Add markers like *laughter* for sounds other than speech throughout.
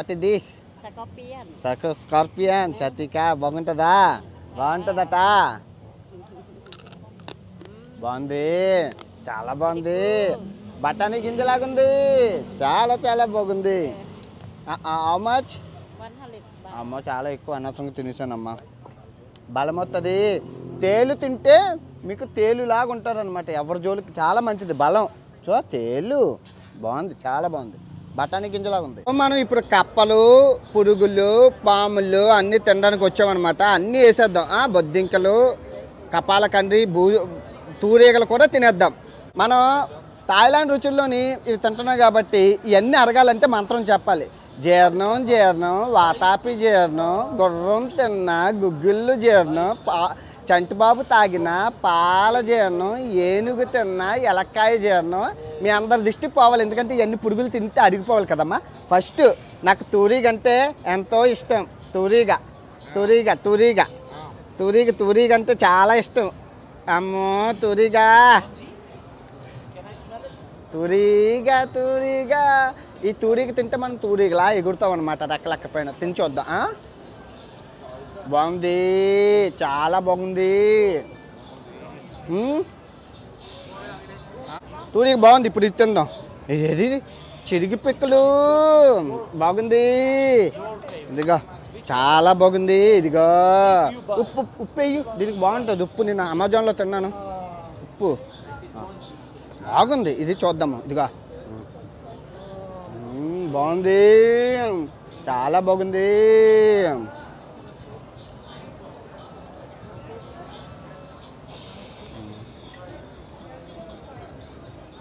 What this Scorpion. Scorpion సతిక బాగుంటుందా బాగుంటుందట బాగుంది చాలా బాగుంది బఠానీ గింజలాగుంది చాలా చాలా బాగుంది మచ్ 100 baht. అమ్మ చాలా ఎక్కువ అనవసరంగా తినేసానమ్మా బలం వస్తుంది తేలు తింటే మీకు తేలులాగా ఉంటారనమాట ఎవరి జోలికి చాలా మంచిది బలం సో తేలు బాగుంది చాలా బాగుంది బఠానీ గింజలాగా ఉంది. మనం ఇప్పుడు కప్పలు పురుగులు పాములు అన్నీ తినడానికి వచ్చామన్నమాట. అన్నీ వేసేద్దాం. ఆ, బొద్దింకలు కపాల కంది భూ తూరీగలు కూడా తినేద్దాం. మనం థాయిలాండ్ రుచుల్లోని ఇవి తింటున్నాం కాబట్టి ఇవన్నీ అరగాలంటే మంత్రం చెప్పాలి. జీర్ణం జీర్ణం వాతాపి జీర్ణం గుర్రం తిన్న గుగ్గిళ్ళు జీర్ణం పా చంటిబాబు తాగిన పాల జీర్ణం ఏనుగు తిన్న ఎలక్కాయ జీర్ణం మీ అందరి దృష్టి పోవాలి. ఎందుకంటే ఇవన్నీ పురుగులు తింటే అరిగిపోవాలి కదమ్మా. ఫస్ట్ నాకు తూరీగ అంటే ఎంతో ఇష్టం. తూరీగ తూరీగ తూరీగ. తూరీగ తూరీగ అంటే చాలా ఇష్టం. అమ్మో తూరీగా. తూరీగా తూరీగా. ఈ తూరీగ తింటే మనం తూరీగలా ఎగురుతాం అనమాట రెక్కలెక్క పైన తిని చూద్దాం. బాగుంది. చాలా బాగుంది. తూరికి బాగుంది. ఇప్పుడు ఇది తిందాం. ఏది చిరిగి పిక్కలు. బాగుంది. ఇదిగో. చాలా బాగుంది. ఇదిగో. ఉప్పు ఉప్పు వేయు. దీనికి బాగుంటుంది. ఉప్పు నేను అమెజాన్లో తిన్నాను. ఉప్పు. బాగుంది. ఇది చూద్దాము. ఇదిగా. బాగుంది. చాలా బాగుంది.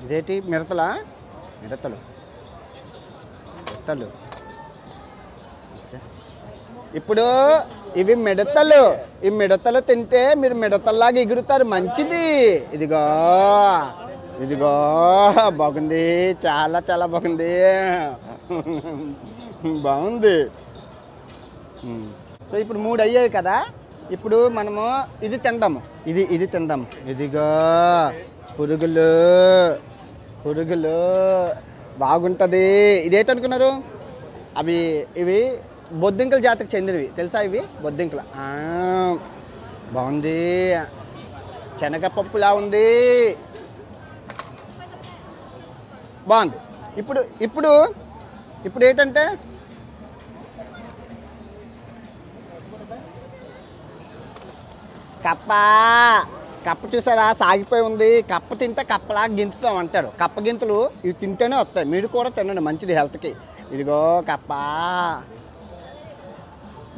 ఇదేంటి? మిడతలా మిడతలు మిడతలు ఇప్పుడు ఇవి మిడతలు. ఈ మిడతలు తింటే మీరు మిడతల్లాగా ఎగురుతారు. మంచిది. ఇదిగో. ఇదిగో. బాగుంది. చాలా చాలా బాగుంది. బాగుంది. సో ఇప్పుడు మూడు అయ్యాయి కదా. ఇప్పుడు మనము ఇది తిందాము. ఇది ఇది తిందాము. ఇదిగో. పురుగులు. పురుగులు బాగుంటుంది. ఇదేంటనుకున్నారు అవి ఇవి బొద్దింకల జాతికి చెందినవి. తెలుసా ఇవి? బొద్దింకల. బాగుంది. శనగపప్పులా ఉంది. బాగుంది. ఇప్పుడు ఇప్పుడు ఇప్పుడు ఏంటంటే? కప్ప. కప్ప చూసారా? సాగిపోయి ఉంది. కప్ప తింటే కప్పలా గింతుతాం అంటారు. కప్ప గింతులు ఇవి తింటేనే వస్తాయి. మీరు కూడా తినండి మంచిది హెల్త్కి. ఇదిగో కప్ప.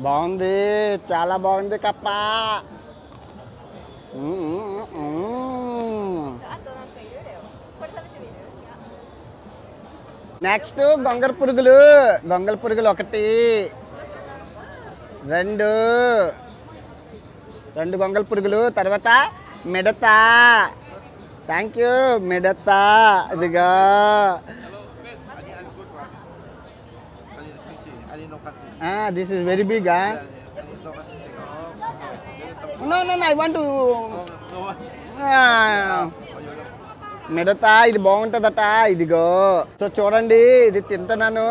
బాగుంది. చాలా బాగుంది కప్ప. నెక్స్ట్ గొంగర పురుగులు. గొంగల పురుగులు ఒకటి. రెండు. రెండు గొంగల పురుగులు. తర్వాత మిడతా. థ్యాంక్ యూ మిడతా. ఇదిగా. This is very big no no I want మిడతా ఇది బాగుంటుందట ఇదిగో. సో చూడండి ఇది తింటున్నాను.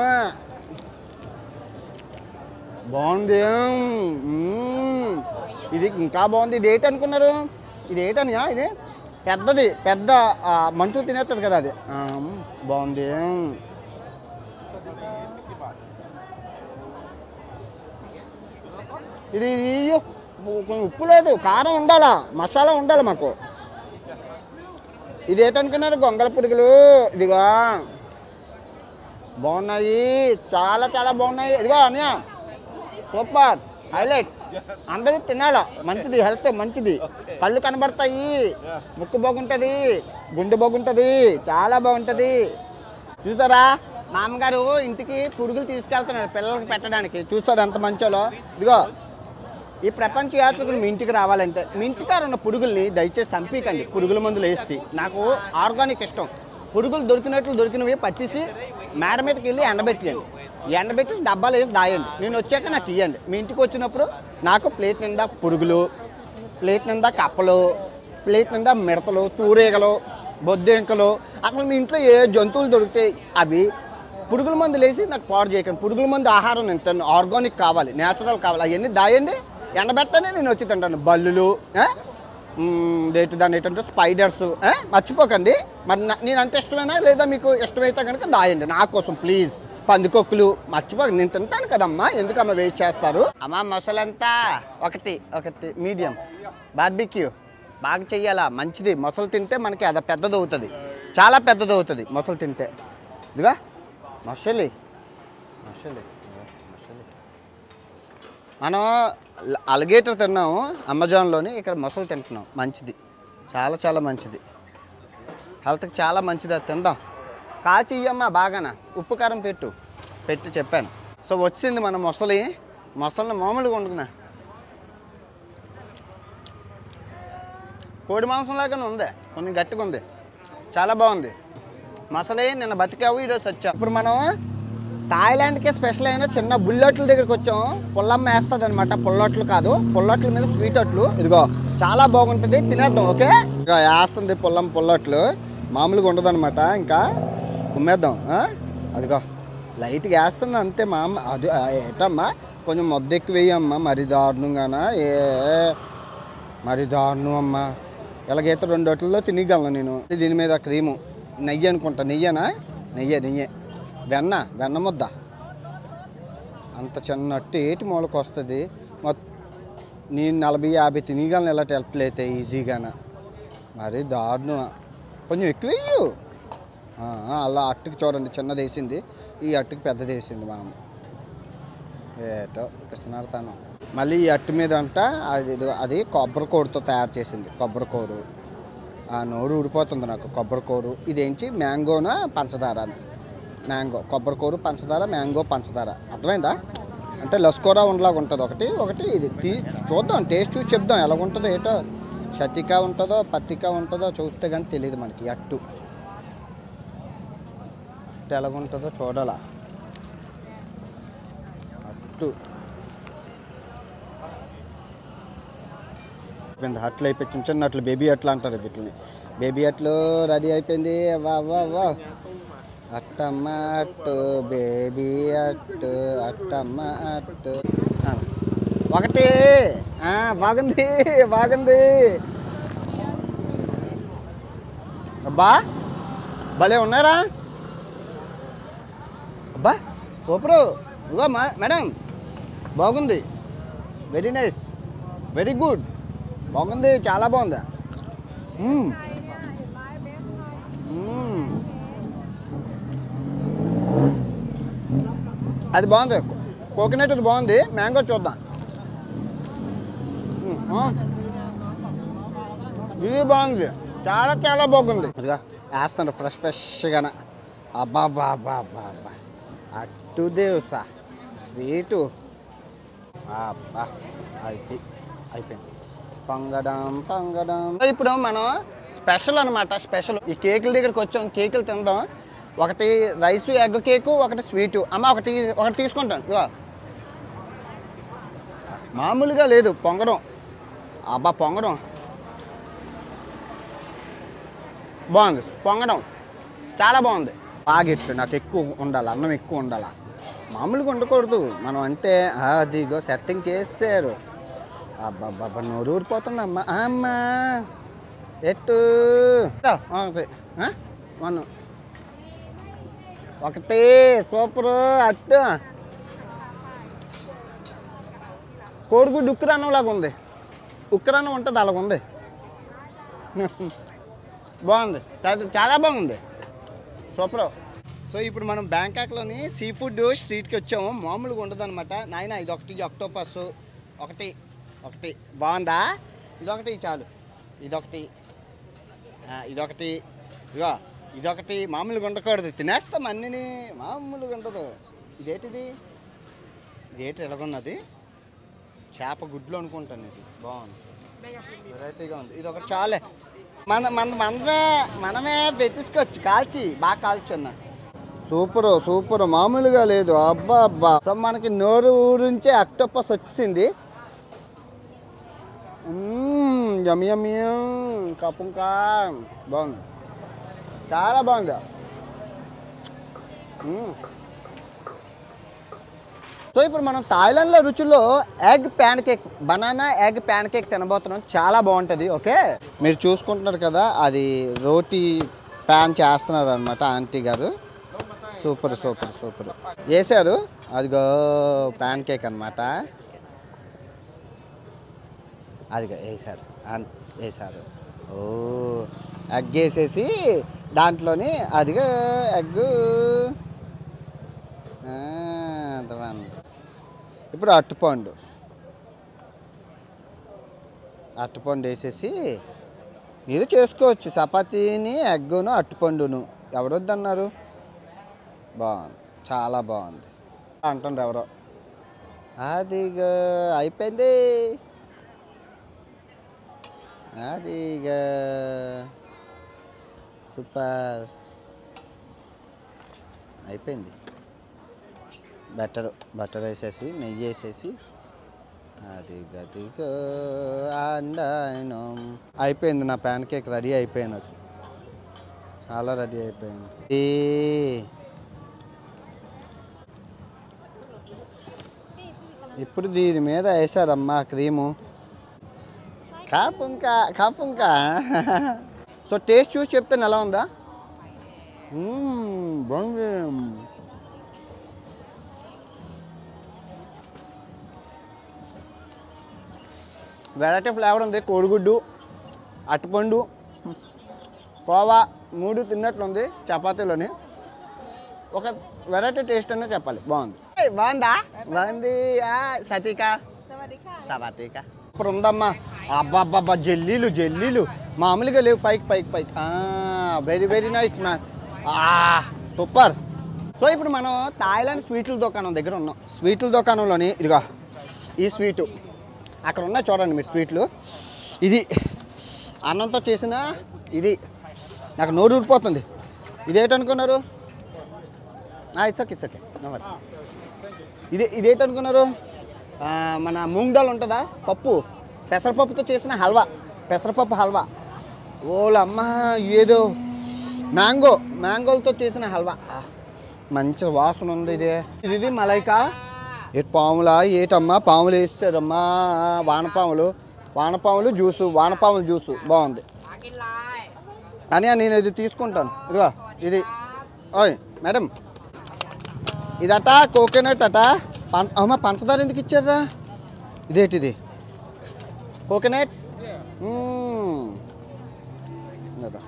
బాగుంది ఇది ఇంకా బాగుంది. ఇది ఏంటి అనుకున్నారు? ఇది ఏటనియా ఇది? పెద్దది పెద్ద ఆ, మంచు తినేస్తుంది కదా అది. బాగుంది. ఇది కొంచెం ఉప్పు లేదు కారం ఉండాలా మసాలా ఉండాలి మాకు. ఇది ఏటనుకున్నారు గొంగల పురుగులు? ఇదిగో. బాగున్నాయి చాలా చాలా బాగున్నాయి. ఇదిగో అనియా సూపర్. హైలైట్. అందరూ తినాలా. మంచిది హెల్త్ మంచిది. కళ్ళు కనబడతాయి. ముక్కు బాగుంటుంది. గుండె బాగుంటుంది. చాలా బాగుంటుంది. చూసారా? మామగారు ఇంటికి పురుగులు తీసుకెళ్తున్నారు పిల్లలకి పెట్టడానికి. చూసారు ఎంత మంచోలో? ఇదిగో ఈ ప్రపంచ యాత్రికులు మీ ఇంటికి రావాలంటే మీ ఇంటికాడ ఉన్న పురుగుల్ని దయచేసి చంపీకండి. పురుగుల మందులు వేసి. నాకు ఆర్గానిక్ ఇష్టం. పురుగులు దొరికినట్లు దొరికినవి పట్టేసి మేడ మీదకి వెళ్ళి ఎండబెట్టండి ఎండబెట్టి డబ్బాలు వేసి దాయండి. నేను వచ్చాక నాకు ఇవ్వండి మీ ఇంటికి వచ్చినప్పుడు నాకు ప్లేట్ నిండా పురుగులు ప్లేట్ నిండా కప్పలు ప్లేట్ నిండా మిడతలు తూరేగలు బొద్దింకలు. అసలు మీ ఇంట్లో ఏ జంతువులు దొరుకుతాయి అవి పురుగుల మందు లేసి నాకు పాడు చేయకండి. పురుగుల మందు ఆహారం నేను తిన్నాను ఆర్గానిక్ కావాలి నేచురల్ కావాలి. అవన్నీ దాయండి. ఎండబెట్టనే నేను వచ్చి తింటాను. బల్లులు ఆ? దాని దాన్ని ఏంటంటే స్పైడర్స్ మర్చిపోకండి. మరి నేను అంత ఇష్టమైనా? లేదా మీకు ఇష్టమైతే కనుక దాయండి. నా కోసం ప్లీజ్. పందికొక్కులు మర్చిపోకండి. నేను తింటాను కదమ్మా. ఎందుకమ్మా వెయిట్ చేస్తారు? అమ్మా మొసలంతా ఒకటి ఒకటి మీడియం. బార్బిక్యూ. బాగా చెయ్యాలా? మంచిది. మొసలు తింటే మనకి అది పెద్దది అవుతుంది చాలా పెద్దది అవుతుంది మొసలు తింటే. ఇదిగా. మొసలి. మొసలి. మొసలి. మనం అలగేటర్ తిన్నాము అమెజాన్లోని ఇక్కడ మొసలు తింటున్నాం. మంచిది. చాలా చాలా మంచిది. హెల్త్కి చాలా మంచిది అది తిందాం. కాచి ఇయ్యమ్మా బాగానా. ఉప్పు కారం పెట్టు. పెట్టి చెప్పాను. సో వచ్చింది మన మొసలి. మొసలిని మామూలుగా వండుకున్నా. కోడి మాంసం లాగానే ఉంది. కొంచెం గట్టిగా ఉంది. చాలా బాగుంది. మసలే నిన్న బతికావు ఈరోజు వచ్చావు ఇప్పుడు మనం థాయిలాండ్కి స్పెషల్ అయిన చిన్న బుల్లెట్ల దగ్గరికి వచ్చాం. పుల్లమ్మ వేస్తుంది అనమాట పుల్లట్లు కాదు. పుల్లట్ల మీద స్వీట్ అట్లు. ఇదిగో చాలా బాగుంటుంది. తినేద్దాం ఓకే? ఇంకా వేస్తుంది పుల్లం పుల్లట్లు. మామూలుగా ఉండదు ఇంకా కుమ్మేద్దాం అదిగో లైట్గా వేస్తుంది అంతే మా అమ్మ అది ఏటమ్మా? కొంచెం మొద్దు ఎక్కువ వేయమ్మా. మరి దారుణంగానా? ఏ మరి దారుణం అమ్మా. ఎలాగైతే రెండు వాటిల్లో తినగలను నేను. దీని మీద క్రీము. నెయ్యి అనుకుంటా. నెయ్యేనా? నెయ్యే నెయ్యే. వెన్న వెన్న ముద్ద. అంత చిన్న ఏటి మూలకు వస్తుంది మొత్తం నేను నలభై యాభై తినగలను ఇలా టెల్ప్లైతే ఈజీగాన? మరి దారుణం. కొంచెం ఎక్కువ వెయ్యు అలా అట్టుకి చూడండి చిన్నది వేసింది. ఈ అట్టుకి పెద్దది వేసింది మా అమ్మ ఏటో కృష్ణార్థానం మళ్ళీ ఈ అట్టు మీద అంట అది అది కొబ్బరి కోరుతో తయారు చేసింది కొబ్బరి కోరు. ఆ నోరు ఊడిపోతుంది నాకు కొబ్బరి కోరు. ఇదేంచి? మ్యాంగోనా పంచదార మ్యాంగో కొబ్బరికూరు పంచదార మ్యాంగో పంచదార. అర్థమైందా? అంటే లస్కోరా ఉండలాగా ఉంటుంది ఒకటి ఒకటి ఇది. తీ చూద్దాం టేస్ట్ చూసి చెప్దాం ఎలా ఉంటుందో ఏటో. శతిక ఉంటుందో పత్తిక ఉంటుందో చూస్తే కానీ తెలియదు మనకి అట్టు. అట్టు ఎలాగుంటుందో చూడాలా? అట్టు. అయిపోయింది అట్లు అయిపోయి చిన్న చిన్న అట్లు బేబీ అట్లు అంటారు వీటిని. బేబీ అట్లు రెడీ అయిపోయింది. వా వా వా. అట్టమ్మ అట్టు బేబీ అట్టు అట్టమ్మ అట్టు ఒకటి బాగుంది బాగుంది అబ్బా భలే ఉన్నారా? అబ్బా సూపరు ఇగో మేడం బాగుంది. వెరీ నైస్ వెరీ గుడ్ బాగుంది చాలా బాగుంది? అది బాగుంది. కోకోనట్ అది బాగుంది. మ్యాంగో చూద్దాం. ఇది బాగుంది. చాలా చాలా బాగుంది. ఇదిగా వేస్తాను ఫ్రెష్ ఫ్రెష్గా అబ్బా బా బా బా బా అట్టు దేవుసా. స్వీటు. అబ్బా. అయితే అయిపోయింది. పొంగడం పొంగడం. ఇప్పుడు మనం స్పెషల్ అనమాట స్పెషల్. ఈ కేకుల దగ్గరికి వచ్చాం కేకులు తిందాం. ఒకటి రైస్ ఎగ్ కేకు ఒకటి స్వీటు. అమ్మ ఒకటి ఒకటి తీసుకుంటాను. ఇదిగో. మామూలుగా లేదు పొంగడం. అబ్బా పొంగడం. బాగుంది. పొంగడం. చాలా బాగుంది. బాగా నాకు ఎక్కువ ఉండాలి అన్నం ఎక్కువ ఉండాలి. మామూలుగా ఉండకూడదు. మనం అంటే అదిగో సెట్టింగ్ చేశారు. అబ్బాబ్బా నోరు ఊరిపోతుంది అమ్మ. అమ్మ. ఎట్టు. వన్. ఒకటి సూపరు అట్టు. కోడిగుడ్డు ఉక్కురన్నం లాగా ఉంది. ఉక్కురన్నం ఉంటుంది అలాగ ఉంది. *laughs* బాగుంది. చాలా- చాలా బాగుంది. సూపర్. సో ఇప్పుడు మనం బ్యాంకాక్లోని సీ ఫుడ్ స్ట్రీట్కి వచ్చాము. మామూలుగా ఉండదు అనమాట నాయన ఇది ఒకటి అక్టోపస్ ఒకటి ఒకటి. బాగుందా? ఇదొకటి చాలు. ఇదొకటి. ఇదొకటి. ఇదిగో. ఇదొకటి మామూలుగా ఉండకూడదు తినేస్తాం అన్నిని. మామూలుగా ఉండదు ఇదేటిది? ఇదేటి ఎలాగున్నది? చేప గుడ్లు అనుకుంటాను ఇది. బాగుంది. వెరైటీగా ఉంది. ఇది ఒకటి చాలే. మన మన మనదే మనమే పెట్టించుకోవచ్చు కాల్చి. బాగా కాల్చున్నా. Super super. మామూలుగా లేదు. అబ్బా అబ్బా. సో మనకి నోరు ఊరించే అక్టోపస్ వచ్చేసింది. యమ్ కపుంకా బాగుంది. చాలా బాగుంది. సో ఇప్పుడు మనం థాయిలాండ్లో రుచిలో egg pancake banana egg pancake తినబోతున్నాం. చాలా బాగుంటుంది ఓకే? మీరు చూసుకుంటున్నారు కదా అది రోటీ ప్యాన్ చేస్తున్నారు అనమాట ఆంటీ గారు. Super super super. వేసారు అదిగో ప్యాన్ కేక్ అనమాట అదిగో వేసారు వేసారు ఓ ఎగ్ వేసేసి దాంట్లోని అదిగో ఎగ్ ఇప్పుడు అట్టుపండు అట్టుపండు వేసేసి మీరు చేసుకోవచ్చు. చపాతీని ఎగ్గును అట్టుపండును ఎవరొద్దన్నారు? బాగుంది. చాలా బాగుంది. అంటుండ్రు ఎవరో. అదిగా అయిపోయింది. అదిగా. సూపర్. అయిపోయింది. బటర్ బటర్ వేసేసి నెయ్యి వేసేసి. అది గదిగో అండాయనం అయిపోయింది నా ప్యాన్ కేక్ రెడీ అయిపోయినది. చాలా రెడీ అయిపోయింది. ఏ. ఇప్పుడు దీని మీద వేసారమ్మా క్రీము. కాపుంకా కాపుంకా సో టేస్ట్ చూసి చెప్తాను ఎలా ఉందా? బాగుంది. వెరైటీ ఫ్లేవర్ ఉంది కోడిగుడ్డు అట్టుపండు కోవా మూడు తిన్నట్లుంది చపాతీలోని. ఒక వెరైటీ టేస్ట్ అనే చెప్పాలి బాగుంది. బాగుందా? బాగుంది. ఆ, సతీక. సవాతీక. ఇప్పుడు ఉందమ్మా అబ్బాబ్బా జల్లీలు జల్లీలు. మామూలుగా లేవు. పైకి పైకి పైకి. Very very nice man super so ఇప్పుడు మనం థాయిలాండ్ స్వీట్ల దుకాణం దగ్గర ఉన్నాం. స్వీట్ల దుకాణంలోని ఇదిగో ఈ స్వీటు. అక్కడ ఉన్నాయి చూడండి మీరు స్వీట్లు. ఇది అన్నంతో చేసిన ఇది నాకు నోరు ఊరిపోతుంది. ఇదేటనుకున్నారు? ఇట్స్ ఓకే ఇట్స్ ఓకే ఇది ఇదేటనుకున్నారు? మన మూంగ్ దాల్ ఉంటుందా? పప్పు. పెసరపప్పుతో చేసిన హల్వా. పెసరపప్పు హల్వా. ఓలమ్మ ఏదో మ్యాంగో మ్యాంగోలతో చేసిన హల్వా. మంచి వాసన ఉంది ఇది. ఇది మలైకా. ఏ పాములా ఏటమ్మా? పాములు వేస్తారమ్మా వానపాములు. వానపాములు జ్యూసు వానపాములు జ్యూసు. బాగుంది. అని నేను ఇది తీసుకుంటాను. ఇదిగో ఇది. ఓయ్ మేడం. ఇదట కోకోనట్ అట. పం అమ్మ పంచదార ఎందుకు ఇచ్చారా ఇదేటిది. కోకోనట్? మ్మ్.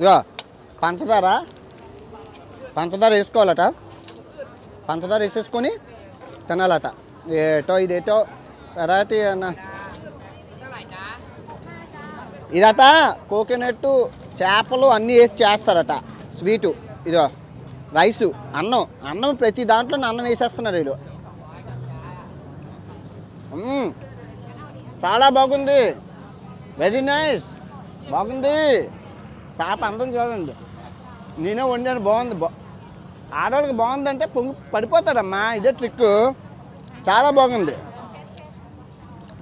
ఇదిగో పంచదార. పంచదార వేసుకోవాలట. పంచదార వేసేసుకొని తినాలట. ఏటో ఇదేటో వెరైటీ అన్న. ఇదట కోకోనట్ చేపలు అన్నీ వేసి చేస్తారట. స్వీటు. ఇదో రైసు అన్నం. అన్నం ప్రతి దాంట్లో అన్నం వేసేస్తున్నారు వీళ్ళు. చాలా బాగుంది. వెరీ నైస్ బాగుంది. చేప అందం చూడండి. నేనే వండాను బాగుంది. బా ఆడవాళ్ళకి బాగుందంటే పొంగి పడిపోతారమ్మా. ఇదే ట్రిక్ చాలా బాగుంది.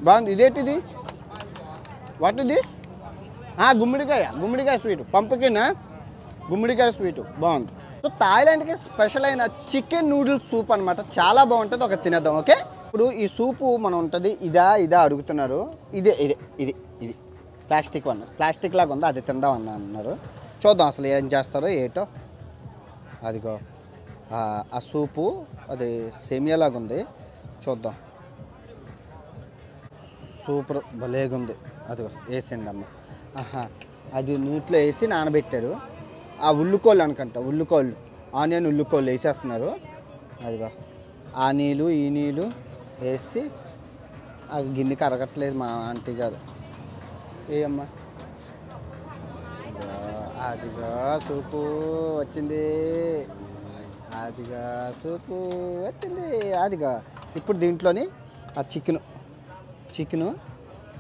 బాగుంది. ఇదేంటిది? వాట్ దిస్ గుమ్మడికాయ. గుమ్మడికాయ స్వీట్ పంపకిన? గుమ్మడికాయ స్వీట్ బాగుంది. సో థాయిలాండ్కి స్పెషల్ అయిన చికెన్ నూడిల్స్ సూప్ అనమాట చాలా బాగుంటుంది. ఒక తినేద్దాం ఓకే? ఇప్పుడు ఈ సూపు మనం ఉంటుంది ఇదా ఇదా అడుగుతున్నారు. ఇదే ఇదే ఇది ఇది. ప్లాస్టిక్ వన్ ప్లాస్టిక్ లాగా ఉందా అది తిందాం అన్న అన్నారు. చూద్దాం అసలు ఏం చేస్తారో ఏటో. అదిగో ఆ, సూపు అది సేమియాలాగా ఉంది. చూద్దాం. సూపర్ భలేగా ఉంది అదిగో వేసింది అమ్మ ఆహా అది నీటిలో వేసి నానబెట్టారు. ఆ ఉల్లుకోళ్ళు అనుకుంటా ఉల్లికోళ్ళు. ఆనియన్ ఉల్లికోళ్ళు వేసేస్తున్నారు. అదిగో ఆ నీళ్ళు ఈ నీళ్ళు. వేసి ఆ గిన్నె కరగట్లేదు మా ఆంటీ గారు. ఏ అమ్మా సూపు వచ్చింది. అదిగా సూపు వచ్చింది. అదిగా ఇప్పుడు దీంట్లోని ఆ చికెన్ చికెను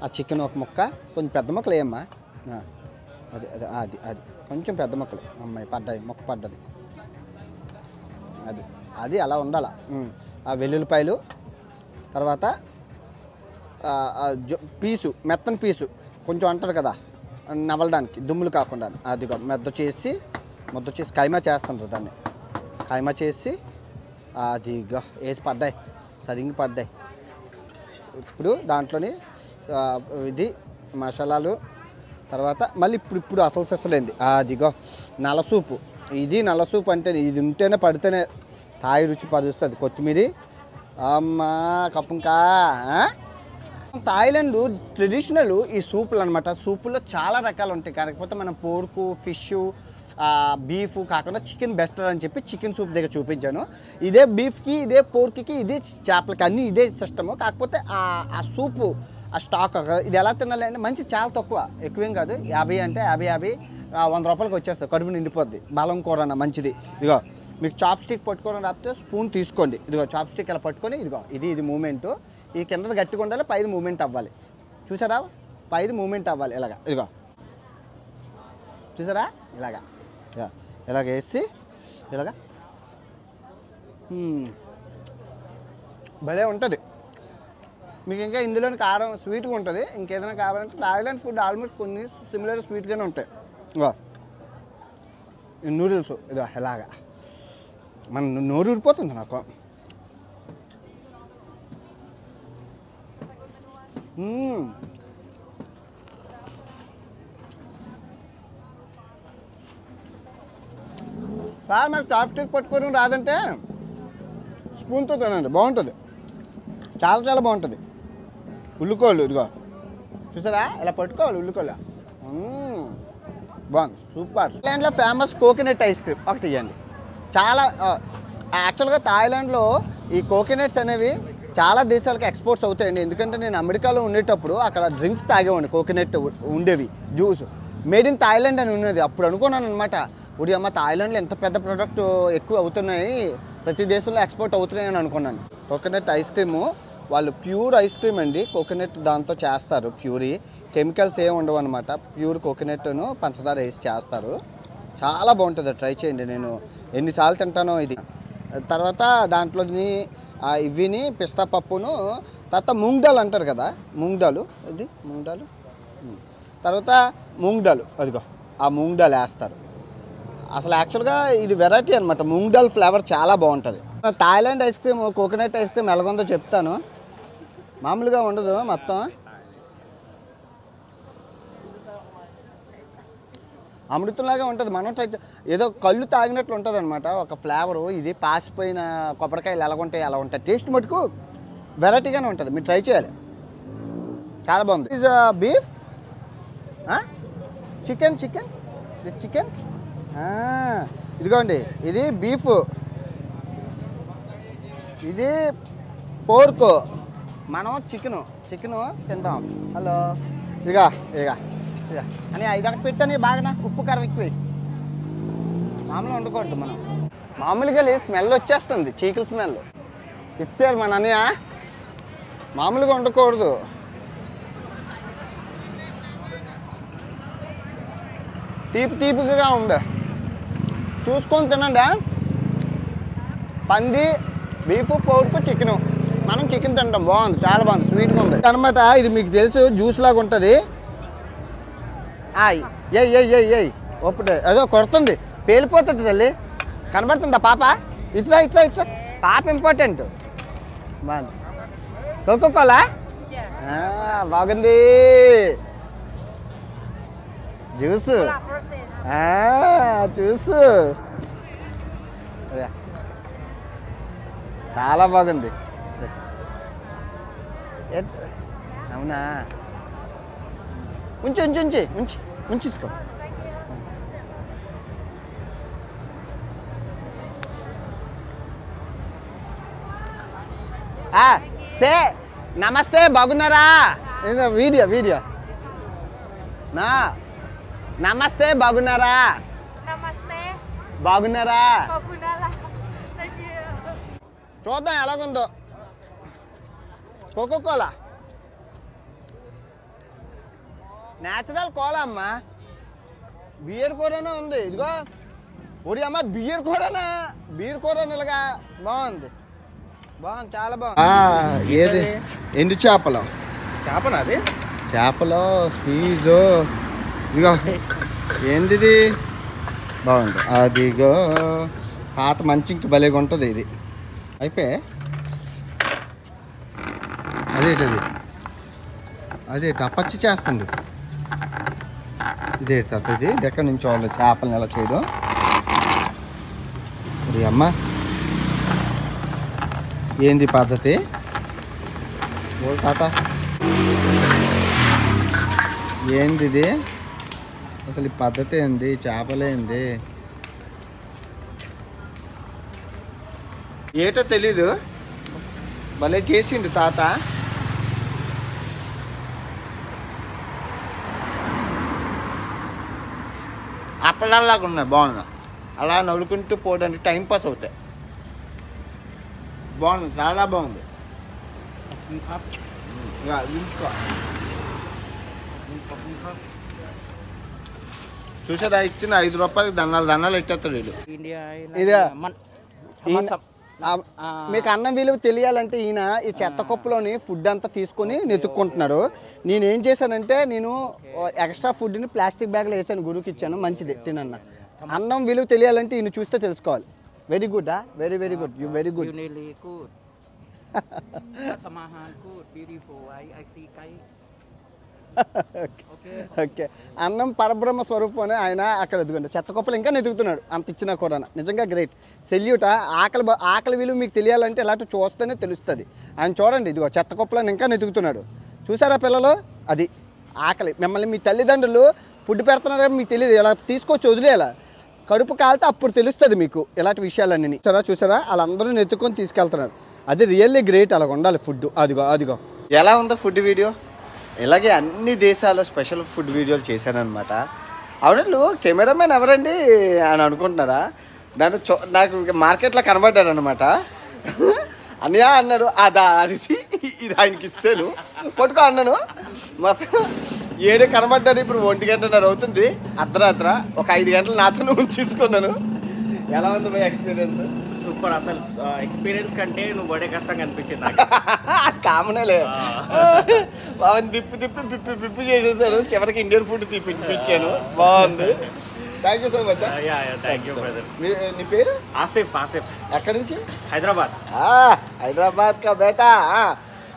ఆ చికెన్ ఒక ముక్క కొంచెం పెద్ద ముక్కలు ఏమ్మా అది అది అది అది కొంచెం పెద్ద ముక్కలు. అమ్మాయి పడ్డాయి ముక్క పడ్డది. అది అది అలా ఉండాల. ఆ వెల్లుల్లిపాయలు తర్వాత పీసు మెత్తని పీసు కొంచెం అంటారు కదా నవలడానికి దుమ్ములు కాకుండా. అదిగో మెద్ద చేసి ముద్ద చేసి కైమా చేస్తుంటారు దాన్ని. కైమా చేసి అదిగా వేసి పడ్డాయి సరిగ్గా పడ్డాయి. ఇప్పుడు దాంట్లోని ఇది మసాలాలు తర్వాత మళ్ళీ ఇప్పుడు ఇప్పుడు అసలు సెసలేంది. అదిగో నల్ల సూపు. ఇది నల్ల అంటే ఇది ఉంటేనే పడితేనే తాయి రుచి పదిస్తుంది కొత్తిమీర అమ్మా కప్పుంకా థాయిలాండ్ ట్రెడిషనల్ ఈ సూపులు అనమాట సూపుల్లో చాలా రకాలు ఉంటాయి కాకపోతే మనం పోర్కు ఫిష్ బీఫ్ కాకుండా చికెన్ బెటర్ అని చెప్పి చికెన్ సూప్ దగ్గర చూపించాను. ఇదే బీఫ్కి ఇదే పోర్క్కి ఇదే చేపలకి అన్నీ ఇదే సిస్టము. కాకపోతే ఆ సూపు ఆ స్టాక్ ఇది ఎలా తినాలి అంటే మంచి చాలా తక్కువ. ఎక్కువేం కాదు. యాభై అంటే యాభై యాభై వంద రూపాయలకి వచ్చేస్తుంది. కడుపు నిండిపోద్ది. బలం కూర అన్న మంచిది. ఇదిగో. మీకు చాప్ స్టిక్ పట్టుకొని రాపితే స్పూన్ తీసుకోండి. ఇదిగో చాప్ స్టిక్ ఇలా పట్టుకొని ఇదిగో ఇది ఇది మూమెంట్ ఈ కింద గట్టిగా ఉండాలి పైది మూమెంట్ అవ్వాలి. చూసారా? పైది మూమెంట్ అవ్వాలి ఇలాగ. ఇదిగో. చూసారా? ఇలాగా. ఇలాగ వేసి ఇలాగా. భలే ఉంటుంది. మీకు ఇంకా ఇందులోని కారం స్వీట్గా ఉంటుంది. ఇంకేదైనా కావాలంటే థాయిలాండ్ ఫుడ్ ఆల్మోస్ట్ కొన్ని సిమిలర్ స్వీట్గానే ఉంటాయి. ఇగో నూడిల్స్ ఇదో ఇలాగా. మన నోరు ఊరిపోతుంది నాకు. సార్ నాకు చాప్స్టిక్ పట్టుకోవడం రాదంటే స్పూన్తో తినండి బాగుంటుంది. చాలా చాలా బాగుంటుంది. ఉల్లికోళ్ళు ఇదిగో. చూసారా? ఇలా పట్టుకోవాలి ఉల్లికోళ్ళ. బాగుంది సూపర్. థాయిలాండ్లో ఫేమస్ కోకోనట్ ఐస్ క్రీమ్. ఒకటి ఇవ్వండి చాలా యాక్చువల్గా థాయిలాండ్లో ఈ కోకోనట్స్ అనేవి చాలా దేశాలకు ఎక్స్పోర్ట్స్ అవుతాయండి. ఎందుకంటే నేను అమెరికాలో ఉండేటప్పుడు అక్కడ డ్రింక్స్ తాగేవాడిని కోకోనట్ ఉండేవి జ్యూస్. మేడ్ ఇన్ థాయిలాండ్ అని ఉన్నది. అప్పుడు అనుకున్నాను అనమాట ఉడి అమ్మ థాయిలాండ్లో ఎంత పెద్ద ప్రోడక్ట్ ఎక్కువ అవుతున్నాయి ప్రతి దేశంలో ఎక్స్పోర్ట్ అవుతున్నాయి అని అనుకున్నాను. కోకోనట్ ఐస్ క్రీము వాళ్ళు ప్యూర్ ఐస్ క్రీమ్ అండి. కోకోనట్ దాంతో చేస్తారు ప్యూరీ. కెమికల్స్ ఏమి ఉండవు అనమాట ప్యూర్ కోకోనట్ను పంచదార వేసి చేస్తారు. చాలా బాగుంటుంది. ట్రై చేయండి. నేను ఎన్నిసార్లు తింటానో ఇది. తర్వాత దాంట్లోని ఇవిని పిస్తా పప్పును తర్వాత మూంగ్ దాల్ అంటారు కదా మూంగ్ దాలు ఇది మూంగ్ దాలు తర్వాత మూంగ్ దాలు అదిగో ఆ మూంగ్ దాల్ వేస్తారు. అసలు యాక్చువల్గా ఇది వెరైటీ అనమాట మూంగ్ దాల్ ఫ్లేవర్ చాలా బాగుంటుంది. Thailand ice cream coconut ice cream ఎలాగుందో చెప్తాను. మామూలుగా ఉండదు మొత్తం. అమృతంలాగా ఉంటుంది. మనం ట్రై ఏదో కళ్ళు తాగినట్లు ఉంటుంది అనమాట ఒక ఫ్లేవరు ఇది పాసిపోయిన కొబ్బరికాయలు ఎలా ఉంటాయి అలా ఉంటాయి. టేస్ట్ మటుకు వెరైటీగానే ఉంటుంది. మీరు ట్రై చేయాలి. చాలా బాగుంది. ఇస్ బీఫ్ చికెన్ చికెన్ ఇది చికెన్ ఇదిగోండి. ఇది బీఫ్ ఇది పోర్కు మనం చికెను చికెను తిందాం. హలో ఇదిగా ఇదిగా ఇదిగా. అని ఇదొక పెట్టని బాగా ఉప్పు కారం ఎక్కువ. మామూలుగా వండుకోవద్దు మనం. మామూలుగా లేదు స్మెల్ వచ్చేస్తుంది చీకుల స్మెల్. ఇచ్చారు మన అన్నయ్య. మామూలుగా వండుకోకూడదు. తీపి తీపిగా ఉంది. చూసుకొని తినండి పంది బీఫ్ పోర్కు చికెను. మనం చికెన్ తింటాం బాగుంది చాలా బాగుంది స్వీట్గా ఉంది. అనమాట ఇది మీకు తెలుసు జ్యూస్ లాగా ఉంటుంది. ఒప్పుడే. అదో కొడుతుంది. పేలిపోతుంది తల్లి. కనబడుతుందా పాప? ఇట్లా ఇట్లా ఇట్లా. పాప ఇంపార్టెంట్ బాగుంది. బాగుంది. జ్యూస్. జ్యూస్. చాలా బాగుంది. అవునా? ఉంచి ఉంచి ఉంచి ఉంచి ఉంచేసుకో ఆ, సే నమస్తే బాగున్నారా వీడియో వీడియో నా నమస్తే బాగున్నారా. బాగున్నారా. చూద్దాం ఎలాగుందో కోకో న్యాచురల్ కోలా అమ్మా. బియర్ కూరనే ఉంది. ఇదిగో. ఒడి అమ్మ బియర్ కూరనా బీర్ కూర ఇలాగా బాగుంది. బాగుంది చాలా బాగుంది. ఏది? ఎండు చేపలు. చేపనా అది? చేపలు స్పీజు. ఇదిగో. ఏంటిది? బాగుంది. అదిగో. పాత మంచి ఇంక భలేగా ఉంటుంది ఇది. అయిపోయి అదేటది? అదేట? పచ్చి చేస్తుంది. ఇదే తాత ఇది ఎక్కడి నుంచి వాళ్ళు చేపలను ఎలా చేయడం మరి అమ్మ. ఏంది పద్ధతి? ఓ తాత. ఏంది ఇది? అసలు ఈ పద్ధతి ఏంది? చేపలేంది ఏటో తెలీదు. భలే చేసిండు తాత. అప్పలాగా ఉన్నాయి బాగున్నాయి. అలా నవ్వుకుంటూ పోవడానికి టైం పాస్ అవుతాయి. బాగుంది చాలా బాగుంది. ఇంకా ఇంకో. చూసారా ఇచ్చిన ఐదు రూపాయలకి దండాలు దండాలు ఇచ్చేస్తాడు వీడు. ఇండియా ఇదా? ఆ- ఆ. మీకు అన్నం విలువ తెలియాలంటే ఈయన ఈ చెత్త కుప్పలోని ఫుడ్ అంతా తీసుకొని నెతుక్కుంటున్నాడు. నేను ఏం చేశానంటే నేను ఎక్స్ట్రా ఫుడ్ని ప్లాస్టిక్ బ్యాగ్లో వేసాను గురువుకి ఇచ్చాను. మంచిది తినన్న. అన్నం విలువ తెలియాలంటే ఈయన చూస్తే తెలుసుకోవాలి. Very good very very good you very good okay. అన్నం పరబ్రహ్మ స్వరూపం అని ఆయన అక్కడ ఎదుగుంటే చెత్త కుప్పలు ఇంకా ఎదుగుతున్నాడు అంత ఇచ్చిన కూర నిజంగా గ్రేట్. సెల్యూట ఆకలి ఆకలి విలువ మీకు తెలియాలంటే ఇలాంటి చూస్తేనే తెలుస్తుంది. ఆయన చూడండి ఇదిగో చెత్త కుప్పలను ఇంకా ఎదుగుతున్నాడు చూసారా పిల్లలు? అది ఆకలి. మిమ్మల్ని మీ తల్లిదండ్రులు ఫుడ్ పెడుతున్నారో మీకు తెలియదు ఇలా తీసుకొచ్చి వదిలేయాల? కడుపు కాలితే అప్పుడు తెలుస్తుంది మీకు ఇలాంటి విషయాలన్నీ. చూసారా చూసారా? వాళ్ళందరూ నెత్తుకొని తీసుకెళ్తున్నారు. అది రియల్లీ గ్రేట్. అలా ఉండాలి ఫుడ్ అదిగో అదిగో. ఎలా ఉందో ఫుడ్ వీడియో? ఇలాగే అన్ని దేశాల స్పెషల్ ఫుడ్ వీడియోలు చేశానమాట అవును కెమెరామెన్ ఎవరండి అని అనుకుంటున్నారా? దాన్ని చో నాకు మార్కెట్లో కనబడ్డాడు అనమాట అన్నయ్య అన్నాడు అదా అనేసి ఇది ఆయనకి ఇచ్చాను. పట్టుకో అన్నాను. మొత్తం ఏడు కనబడ్డాడు ఇప్పుడు ఒంటి గంటన్నర అవుతుంది. అర్ధరాత్ర ఒక ఐదు గంటలు నాతో ఉంచేసుకున్నాను. ఎలా ఉంది మీ ఎక్స్పీరియన్స్ సూపర్ అసలు ఎక్స్పీరియన్స్ కంటే నువ్వు పడే కష్టం కనిపించింది నాకు. *laughs* కామనేలే బాగా తిప్పి తిప్పి పిప్పి పిప్పి చేసేసాను చివరికి ఇండియన్ ఫుడ్ తిప్పించాను. బాగుంది. Thank you so much thank you brother నీ పేరు? ఆసిఫ్ ఆసిఫ్. ఎక్కడి నుంచి? హైదరాబాద్. హైదరాబాద్ కా బేటా.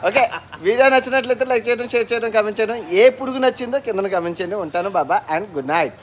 ఓకే వీడియో నచ్చినట్లయితే లైక్ చేయడం షేర్ చేయడం కమెంట్ చేయడం. ఏ పురుగు నచ్చిందో కింద కమెంట్ చేయండి. ఉంటాను బాబా అండ్ గుడ్ నైట్